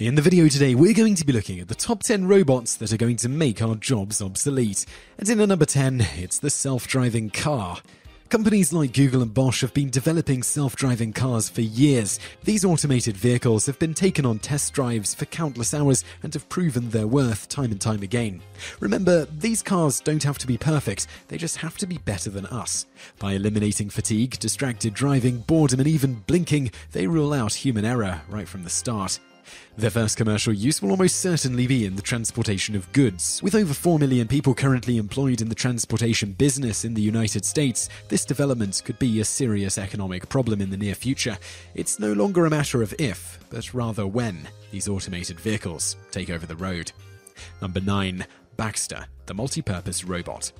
In the video today, we're going to be looking at the top 10 robots that are going to make our jobs obsolete. And in at number 10, it's the self driving car. Companies like Google and Bosch have been developing self driving cars for years. These automated vehicles have been taken on test drives for countless hours and have proven their worth time and time again. Remember, these cars don't have to be perfect, they just have to be better than us. By eliminating fatigue, distracted driving, boredom, and even blinking, they rule out human error right from the start. Their first commercial use will almost certainly be in the transportation of goods. With over 4 million people currently employed in the transportation business in the United States, this development could be a serious economic problem in the near future. It's no longer a matter of if, but rather when, these automated vehicles take over the road. Number 9. Baxter, the multi-purpose robot.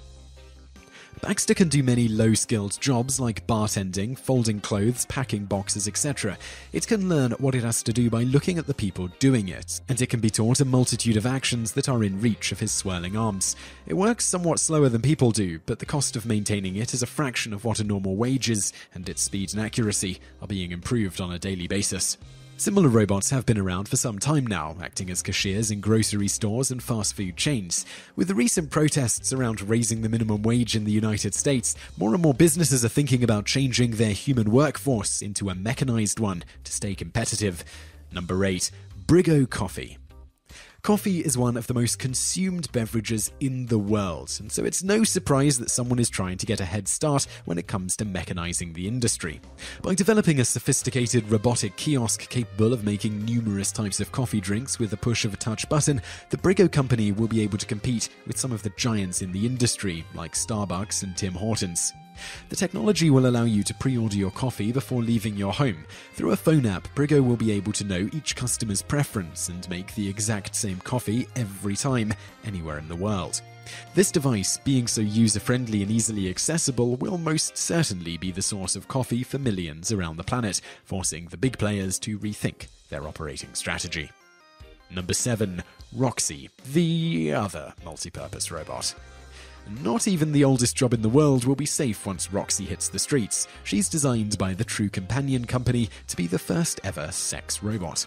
Baxter can do many low skilled jobs like bartending, folding clothes, packing boxes, etc. It can learn what it has to do by looking at the people doing it, and it can be taught a multitude of actions that are in reach of his swirling arms. It works somewhat slower than people do, but the cost of maintaining it is a fraction of what a normal wage is, and its speed and accuracy are being improved on a daily basis. Similar robots have been around for some time now, acting as cashiers in grocery stores and fast food chains. With the recent protests around raising the minimum wage in the United States, more and more businesses are thinking about changing their human workforce into a mechanized one to stay competitive. Number 8. Briggo Coffee. Coffee is one of the most consumed beverages in the world, and so it's no surprise that someone is trying to get a head start when it comes to mechanizing the industry. By developing a sophisticated robotic kiosk capable of making numerous types of coffee drinks with the push of a touch button, the Briggo company will be able to compete with some of the giants in the industry, like Starbucks and Tim Hortons. The technology will allow you to pre order your coffee before leaving your home. Through a phone app, Briggo will be able to know each customer's preference and make the exact same coffee every time, anywhere in the world. This device, being so user friendly and easily accessible, will most certainly be the source of coffee for millions around the planet, forcing the big players to rethink their operating strategy. Number 7. Roxxxy, the other multi-purpose robot. Not even the oldest job in the world will be safe once Roxxxy hits the streets. She's designed by the True Companion Company to be the first ever sex robot.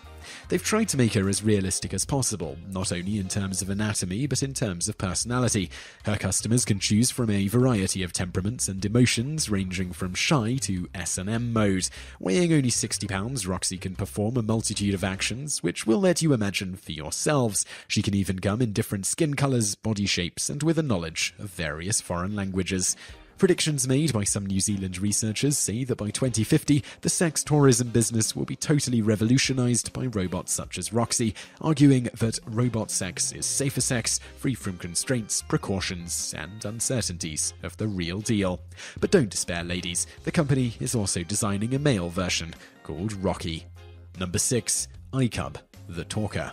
They've tried to make her as realistic as possible, not only in terms of anatomy, but in terms of personality. Her customers can choose from a variety of temperaments and emotions, ranging from shy to S&M mode. Weighing only 60 pounds, Roxxxy can perform a multitude of actions, which will let you imagine for yourselves. She can even come in different skin colors, body shapes, and with a knowledge of various foreign languages. Predictions made by some New Zealand researchers say that by 2050, the sex tourism business will be totally revolutionized by robots such as Roxxxy, arguing that robot sex is safer sex, free from constraints, precautions, and uncertainties of the real deal. But don't despair, ladies, the company is also designing a male version called Rocky. Number 6. iCub, the Talker.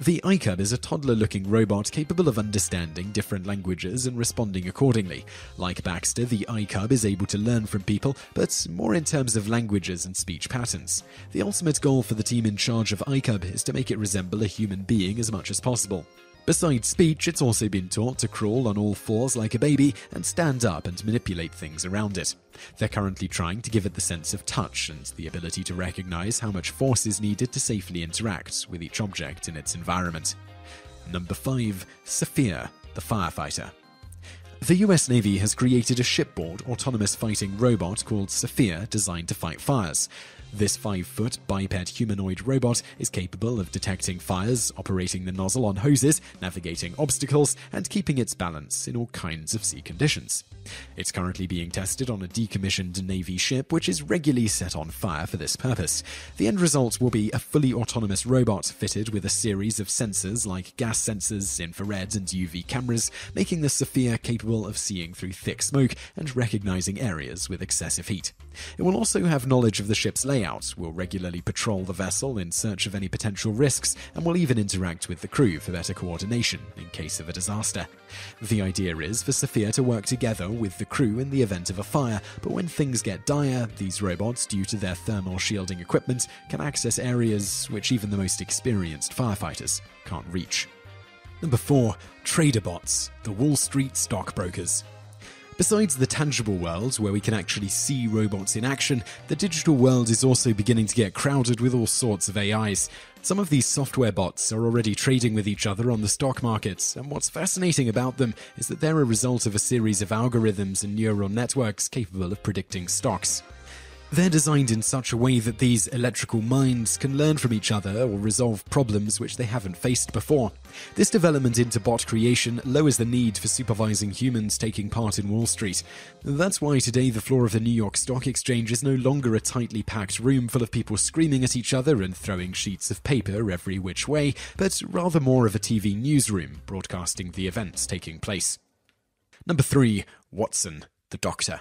The iCub is a toddler looking robot capable of understanding different languages and responding accordingly. Like Baxter, the iCub is able to learn from people, but more in terms of languages and speech patterns. The ultimate goal for the team in charge of iCub is to make it resemble a human being as much as possible. Besides speech, it's also been taught to crawl on all fours like a baby and stand up and manipulate things around it. They're currently trying to give it the sense of touch and the ability to recognize how much force is needed to safely interact with each object in its environment. Number 5. SAFFiR, the firefighter. The US Navy has created a shipboard autonomous fighting robot called SAFFiR designed to fight fires. This 5 foot biped humanoid robot is capable of detecting fires, operating the nozzle on hoses, navigating obstacles, and keeping its balance in all kinds of sea conditions. It's currently being tested on a decommissioned Navy ship, which is regularly set on fire for this purpose. The end result will be a fully autonomous robot fitted with a series of sensors like gas sensors, infrared, and UV cameras, making the SAFFiR capable of seeing through thick smoke and recognizing areas with excessive heat. It will also have knowledge of the ship's layout, will regularly patrol the vessel in search of any potential risks, and will even interact with the crew for better coordination in case of a disaster. The idea is for SAFFiR to work together with the crew in the event of a fire, but when things get dire, these robots, due to their thermal shielding equipment, can access areas which even the most experienced firefighters can't reach. Number 4. Trader bots, the Wall Street stockbrokers. Besides the tangible world, where we can actually see robots in action, the digital world is also beginning to get crowded with all sorts of AIs. Some of these software bots are already trading with each other on the stock markets, and what's fascinating about them is that they're a result of a series of algorithms and neural networks capable of predicting stocks. They're designed in such a way that these electrical minds can learn from each other or resolve problems which they haven't faced before. This development into bot creation lowers the need for supervising humans taking part in Wall Street. That's why today the floor of the New York Stock Exchange is no longer a tightly packed room full of people screaming at each other and throwing sheets of paper every which way, but rather more of a TV newsroom broadcasting the events taking place. Number 3. Watson, the Doctor.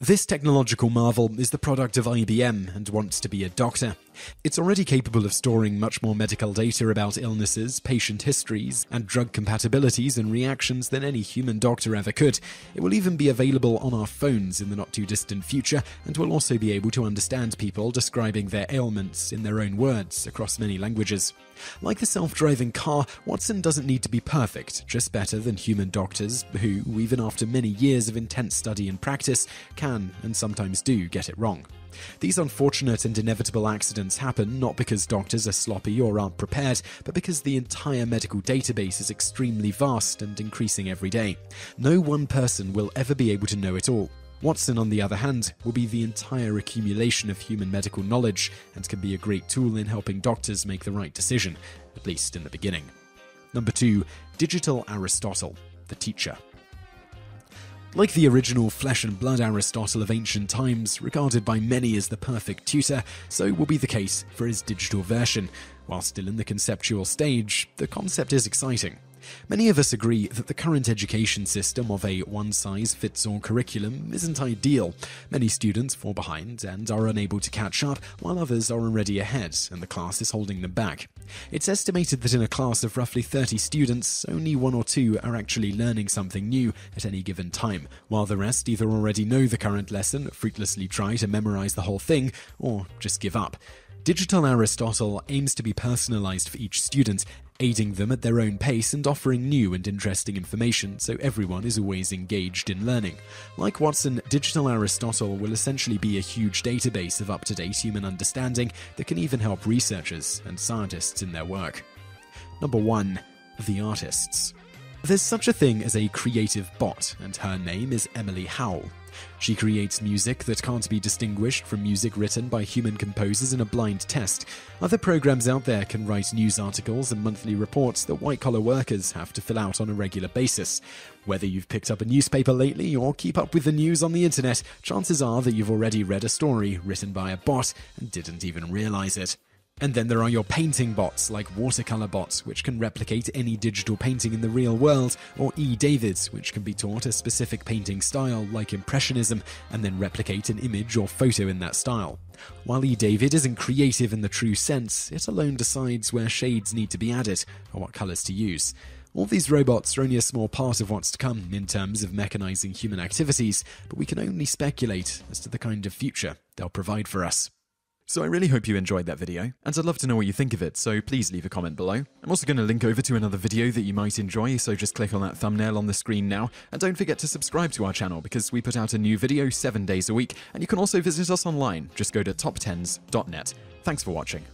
This technological marvel is the product of IBM and wants to be a doctor. It's already capable of storing much more medical data about illnesses, patient histories, and drug compatibilities and reactions than any human doctor ever could. It will even be available on our phones in the not too distant future, and will also be able to understand people describing their ailments in their own words across many languages. Like the self driving car, Watson doesn't need to be perfect, just better than human doctors who, even after many years of intense study and practice, can and sometimes do get it wrong. These unfortunate and inevitable accidents happen not because doctors are sloppy or aren't prepared, but because the entire medical database is extremely vast and increasing every day. No one person will ever be able to know it all. Watson, on the other hand, will be the entire accumulation of human medical knowledge and can be a great tool in helping doctors make the right decision, at least in the beginning. Number 2. Digital Aristotle, the teacher. Like the original flesh and blood Aristotle of ancient times, regarded by many as the perfect tutor, so will be the case for his digital version. While still in the conceptual stage, the concept is exciting. Many of us agree that the current education system of a one size fits all curriculum isn't ideal. Many students fall behind and are unable to catch up, while others are already ahead and the class is holding them back. It's estimated that in a class of roughly 30 students, only one or two are actually learning something new at any given time, while the rest either already know the current lesson, fruitlessly try to memorize the whole thing, or just give up. Digital Aristotle aims to be personalized for each student aiding them at their own pace and offering new and interesting information so everyone is always engaged in learning. Like Watson, Digital Aristotle will essentially be a huge database of up to date human understanding that can even help researchers and scientists in their work. Number 1. The Artists. There's such a thing as a creative bot, and her name is Emily Howell. She creates music that can't be distinguished from music written by human composers in a blind test. Other programs out there can write news articles and monthly reports that white collar workers have to fill out on a regular basis. Whether you've picked up a newspaper lately or keep up with the news on the internet, chances are that you've already read a story written by a bot and didn't even realize it. And then there are your painting bots, like watercolor bots, which can replicate any digital painting in the real world, or eDavid, which can be taught a specific painting style, like Impressionism, and then replicate an image or photo in that style. While E. David isn't creative in the true sense, it alone decides where shades need to be added, or what colors to use. All these robots are only a small part of what's to come in terms of mechanizing human activities, but we can only speculate as to the kind of future they'll provide for us. So I really hope you enjoyed that video, and I'd love to know what you think of it, so please leave a comment below. I'm also going to link over to another video that you might enjoy, so just click on that thumbnail on the screen now, and don't forget to subscribe to our channel because we put out a new video 7 days a week, and you can also visit us online, just go to toptenz.net. Thanks for watching.